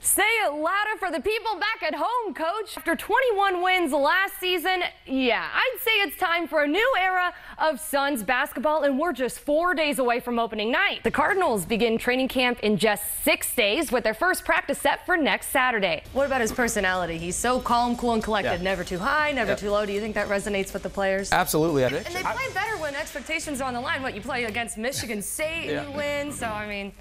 Say it louder for the people back at home, coach. After 21 wins last season, yeah, I'd say it's time for a new era of Suns basketball, and we're just four days away from opening night. The Cardinals begin training camp in just six days with their first practice set for next Saturday. What about his personality? He's so calm, cool, and collected. Yeah. Never too high, never Yeah. too low. Do you think that resonates with the players? Absolutely. I just and they play better when expectations are on the line. What you play against Michigan State Yeah. you win. So I mean,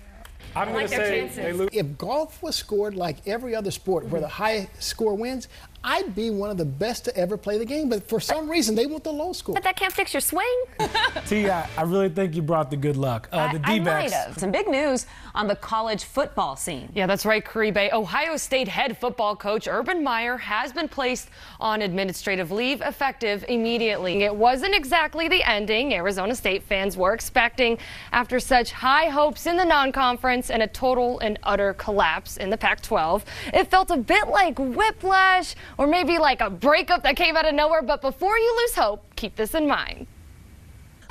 I'm I going like to their say they lose. If golf was scored like every other sport where mm-hmm. the high score wins, I'd be one of the best to ever play the game. But for some reason, they want the low score. but that can't fix your swing. T, I, I really think you brought the good luck. Uh, the I, I D-backs. might have. Some big news on the college football scene. Yeah, that's right, Caribe. Ohio State head football coach Urban Meyer has been placed on administrative leave effective immediately. It wasn't exactly the ending Arizona State fans were expecting after such high hopes in the non-conference and a total and utter collapse in the Pac-12. It felt a bit like whiplash or maybe like a breakup that came out of nowhere, but before you lose hope, keep this in mind.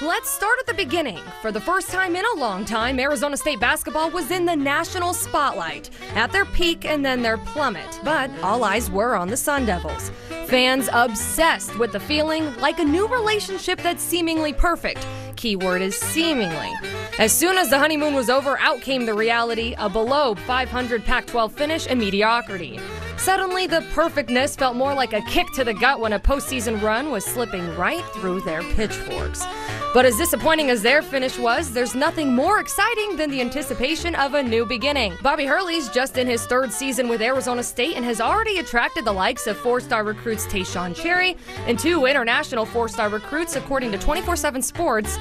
Let's start at the beginning. For the first time in a long time, Arizona State basketball was in the national spotlight, at their peak and then their plummet. But all eyes were on the Sun Devils. Fans obsessed with the feeling like a new relationship that's seemingly perfect. Keyword is seemingly. As soon as the honeymoon was over, out came the reality a below 500 Pac 12 finish and mediocrity. Suddenly, the perfectness felt more like a kick to the gut when a postseason run was slipping right through their pitchforks. But as disappointing as their finish was, there's nothing more exciting than the anticipation of a new beginning. Bobby Hurley's just in his third season with Arizona State and has already attracted the likes of four star recruits Taeshon Cherry and two international four star recruits, according to 24 7 Sports.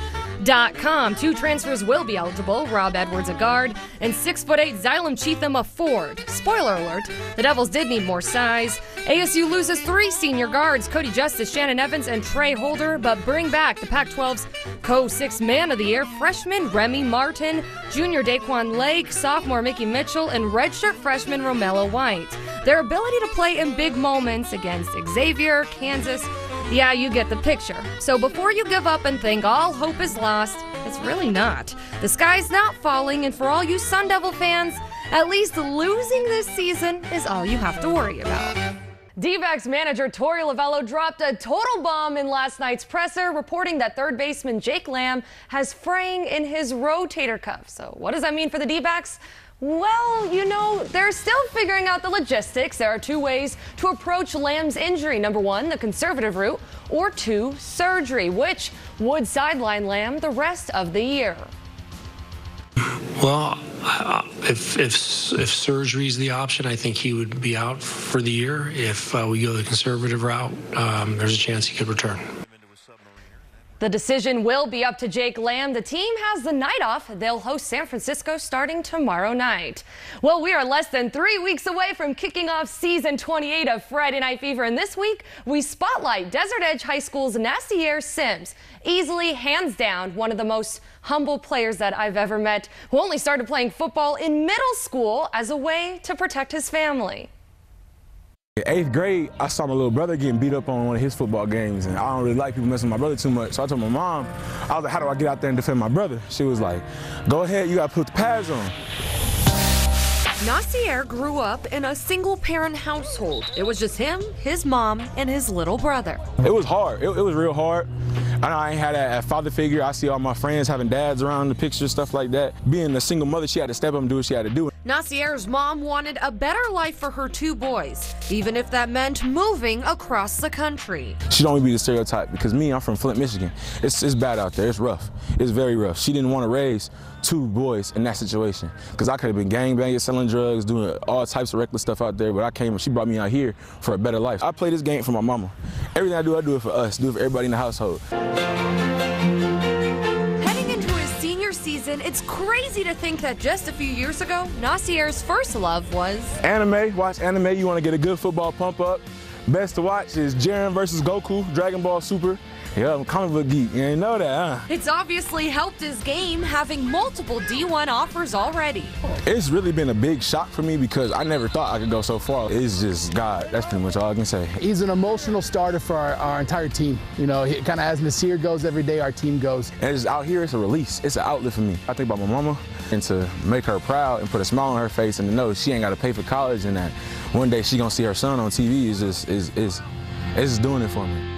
Com. Two transfers will be eligible Rob Edwards, a guard, and 6'8 Zylan Cheatham, a forward. Spoiler alert the Devils did need more size. ASU loses three senior guards Cody Justice, Shannon Evans, and Tra Holder, but bring back the Pac 12's co six man of the year freshman Remy Martin, junior De'Quon Lake, sophomore Mickey Mitchell, and redshirt freshman Romello White. Their ability to play in big moments against Xavier, Kansas, yeah, you get the picture. So before you give up and think all hope is lost, it's really not. The sky's not falling, and for all you Sun Devil fans, at least losing this season is all you have to worry about. D-backs manager Torey Lovullo dropped a total bomb in last night's presser, reporting that third baseman Jake Lamb has fraying in his rotator cuff. So what does that mean for the D-backs? Well, you know, they're still figuring out the logistics. There are two ways to approach Lamb's injury. Number one, the conservative route, or two, surgery, which would sideline Lamb the rest of the year. Well, uh, if if if surgery is the option, I think he would be out for the year. If uh, we go the conservative route, um, there's a chance he could return. The decision will be up to Jake Lamb. The team has the night off. They'll host San Francisco starting tomorrow night. Well, we are less than three weeks away from kicking off season 28 of Friday Night Fever. And this week, we spotlight Desert Edge High School's Nassier Sims. Easily, hands down, one of the most humble players that I've ever met, who only started playing football in middle school as a way to protect his family. In eighth grade, I saw my little brother getting beat up on one of his football games, and I don't really like people messing with my brother too much. So I told my mom, I was like, how do I get out there and defend my brother? She was like, go ahead, you gotta put the pads on. Nassier grew up in a single parent household. It was just him, his mom, and his little brother. It was hard, it, it was real hard. I know I ain't had a, a father figure. I see all my friends having dads around the picture, stuff like that. Being a single mother, she had to step up and do what she had to do. Nassier's mom wanted a better life for her two boys, even if that meant moving across the country. She don't want to be the stereotype because me, I'm from Flint, Michigan. It's, it's bad out there. It's rough. It's very rough. She didn't want to raise two boys in that situation because I could have been gangbanging, selling drugs, doing all types of reckless stuff out there. But I came, and she brought me out here for a better life. I play this game for my mama. Everything I do, I do it for us. Do it for everybody in the household. It's crazy to think that just a few years ago, Nassier's first love was. Anime, watch anime. You want to get a good football pump up. Best to watch is Jiren versus Goku, Dragon Ball Super. Yeah, I'm a comic book geek. You ain't know that, huh? It's obviously helped his game, having multiple D1 offers already. It's really been a big shock for me because I never thought I could go so far. It's just God. That's pretty much all I can say. He's an emotional starter for our, our entire team. You know, he kind of as Nasir goes every day, our team goes. And it's out here, it's a release. It's an outlet for me. I think about my mama. And to make her proud and put a smile on her face and to know she ain't got to pay for college and that one day she gonna see her son on TV is just is is it's doing it for me.